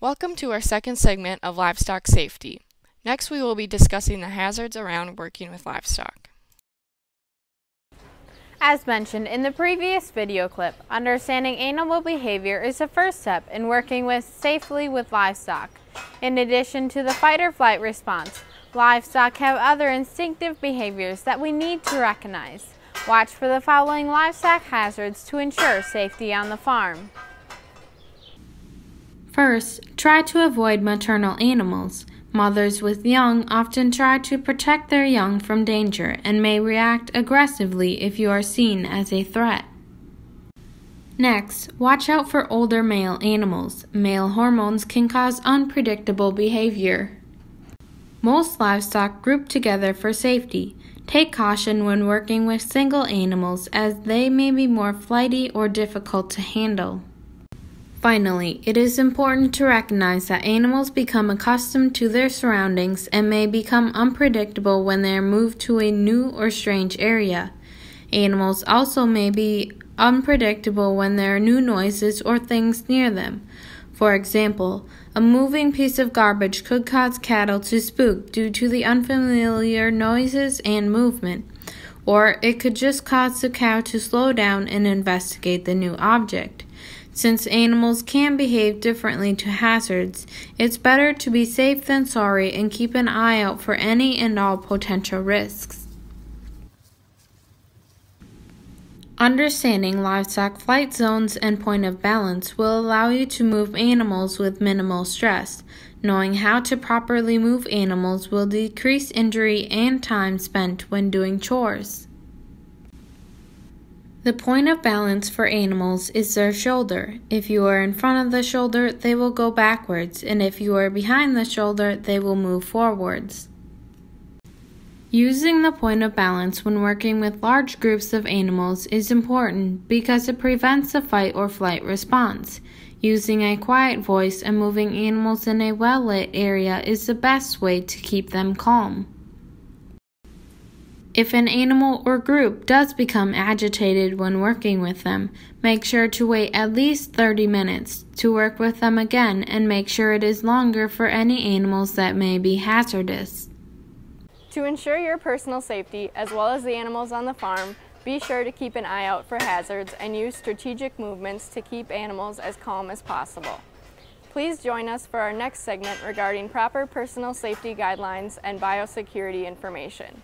Welcome to our second segment of livestock safety. Next, we will be discussing the hazards around working with livestock. As mentioned in the previous video clip, understanding animal behavior is the first step in working with safely with livestock. In addition to the fight or flight response, livestock have other instinctive behaviors that we need to recognize. Watch for the following livestock hazards to ensure safety on the farm. First, try to avoid maternal animals. Mothers with young often try to protect their young from danger and may react aggressively if you are seen as a threat. Next, watch out for older male animals. Male hormones can cause unpredictable behavior. Most livestock group together for safety. Take caution when working with single animals as they may be more flighty or difficult to handle. Finally, it is important to recognize that animals become accustomed to their surroundings and may become unpredictable when they are moved to a new or strange area. Animals also may be unpredictable when there are new noises or things near them. For example, a moving piece of garbage could cause cattle to spook due to the unfamiliar noises and movement, or it could just cause the cow to slow down and investigate the new object. Since animals can behave differently to hazards, it's better to be safe than sorry and keep an eye out for any and all potential risks. Understanding livestock flight zones and point of balance will allow you to move animals with minimal stress. Knowing how to properly move animals will decrease injury and time spent when doing chores. The point of balance for animals is their shoulder. If you are in front of the shoulder, they will go backwards, and if you are behind the shoulder, they will move forwards. Using the point of balance when working with large groups of animals is important because it prevents a fight or flight response. Using a quiet voice and moving animals in a well lit area is the best way to keep them calm. If an animal or group does become agitated when working with them, make sure to wait at least 30 minutes to work with them again and make sure it is longer for any animals that may be hazardous. To ensure your personal safety as well as the animals on the farm, be sure to keep an eye out for hazards and use strategic movements to keep animals as calm as possible. Please join us for our next segment regarding proper personal safety guidelines and biosecurity information.